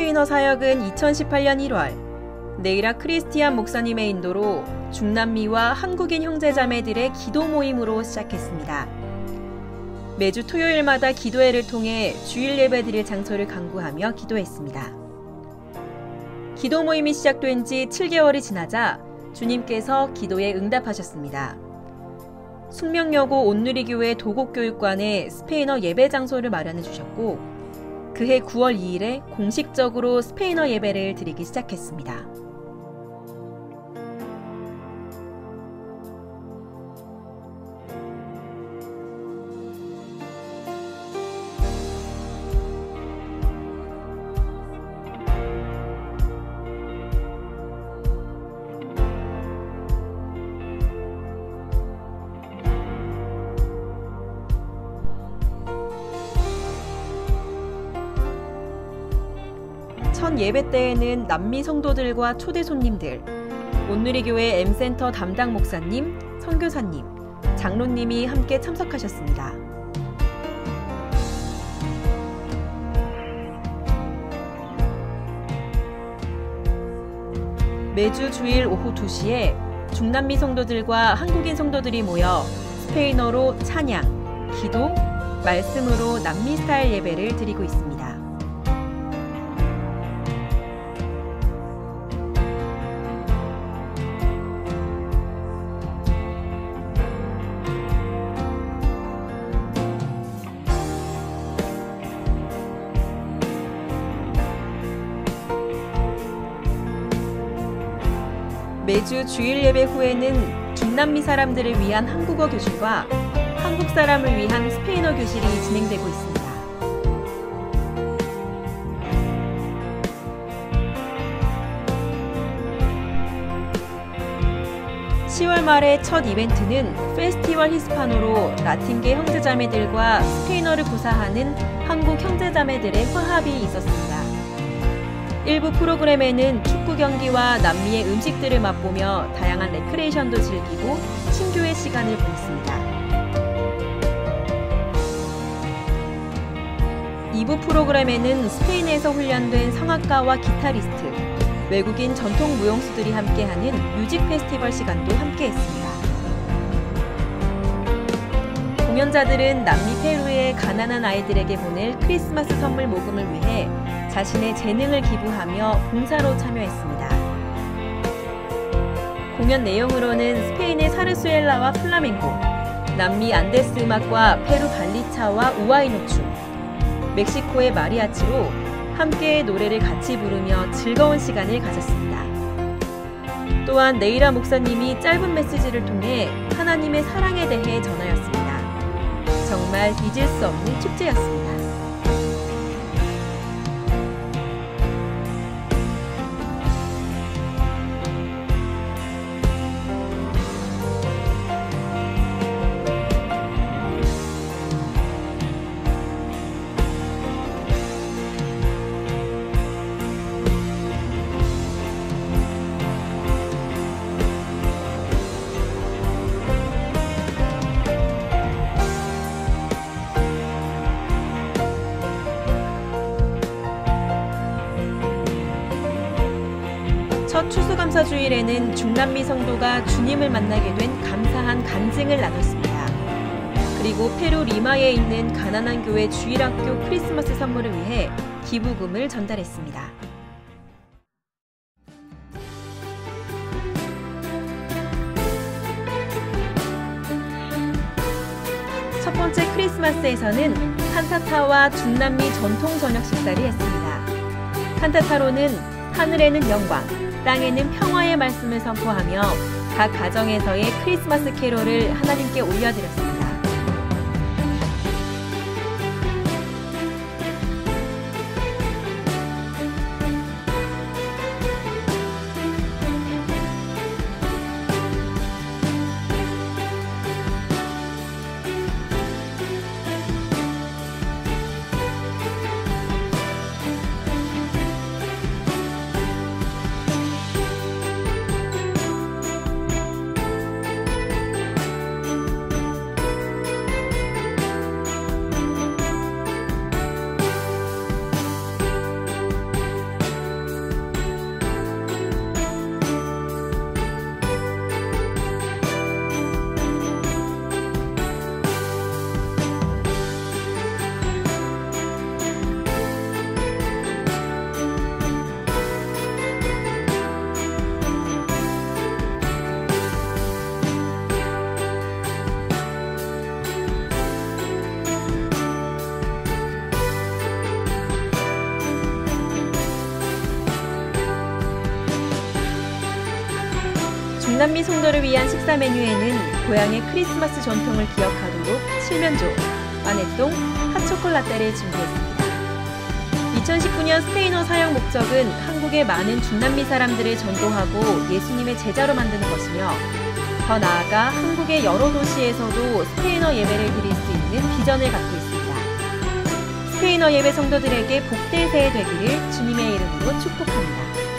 스페인어 사역은 2018년 1월 네이라 크리스티안 목사님의 인도로 중남미와 한국인 형제자매들의 기도 모임으로 시작했습니다. 매주 토요일마다 기도회를 통해 주일 예배 드릴 장소를 강구하며 기도했습니다. 기도 모임이 시작된 지 7개월이 지나자 주님께서 기도에 응답하셨습니다. 숙명여고 온누리교회 도곡교육관에 스페인어 예배 장소를 마련해 주셨고 그해 9월 2일에 공식적으로 스페인어 예배를 드리기 시작했습니다. 1번 예배 때에는 남미 성도들과 초대 손님들, 온누리교회 M센터 담당 목사님, 선교사님, 장로님이 함께 참석하셨습니다. 매주 주일 오후 2시에 중남미 성도들과 한국인 성도들이 모여 스페인어로 찬양, 기도, 말씀으로 남미 스타일 예배를 드리고 있습니다. 매주 주일 예배 후에는 중남미 사람들을 위한 한국어 교실과 한국 사람을 위한 스페인어 교실이 진행되고 있습니다. 10월 말의 첫 이벤트는 페스티벌 히스파노로 라틴계 형제자매들과 스페인어를 구사하는 한국 형제자매들의 화합이 있었습니다. 일부 프로그램에는 축구 경기와 남미의 음식들을 맛보며 다양한 레크레이션도 즐기고 친교의 시간을 보냈습니다. 2부 프로그램에는 스페인에서 훈련된 성악가와 기타리스트, 외국인 전통 무용수들이 함께하는 뮤직 페스티벌 시간도 함께했습니다. 공연자들은 남미 페루의 가난한 아이들에게 보낼 크리스마스 선물 모금을 위해 자신의 재능을 기부하며 봉사로 참여했습니다. 공연 내용으로는 스페인의 사르수엘라와 플라멩코, 남미 안데스 음악과 페루 발리차와 우아이노춤, 멕시코의 마리아치로 함께 노래를 같이 부르며 즐거운 시간을 가졌습니다. 또한 네이라 목사님이 짧은 메시지를 통해 하나님의 사랑에 대해 전하였습니다. 정말 잊을 수 없는 축제였습니다. 첫 추수감사 주일에는 중남미 성도가 주님을 만나게 된 감사한 간증을 나눴습니다. 그리고 페루 리마에 있는 가난한 교회 주일학교 크리스마스 선물을 위해 기부금을 전달했습니다. 첫 번째 크리스마스에서는 칸타타와 중남미 전통 저녁 식사를 했습니다. 칸타타로는 하늘에는 영광, 땅에는 평화의 말씀을 선포하며 각 가정에서의 크리스마스 캐롤을 하나님께 올려드렸습니다. 중남미 성도를 위한 식사 메뉴에는 고향의 크리스마스 전통을 기억하도록 칠면조, 마네똥, 핫초콜라떼를 준비했습니다. 2019년 스페인어 사역 목적은 한국의 많은 중남미 사람들을 전도하고 예수님의 제자로 만드는 것이며 더 나아가 한국의 여러 도시에서도 스페인어 예배를 드릴 수 있는 비전을 갖고 있습니다. 스페인어 예배 성도들에게 새해 되기를 주님의 이름으로 축복합니다.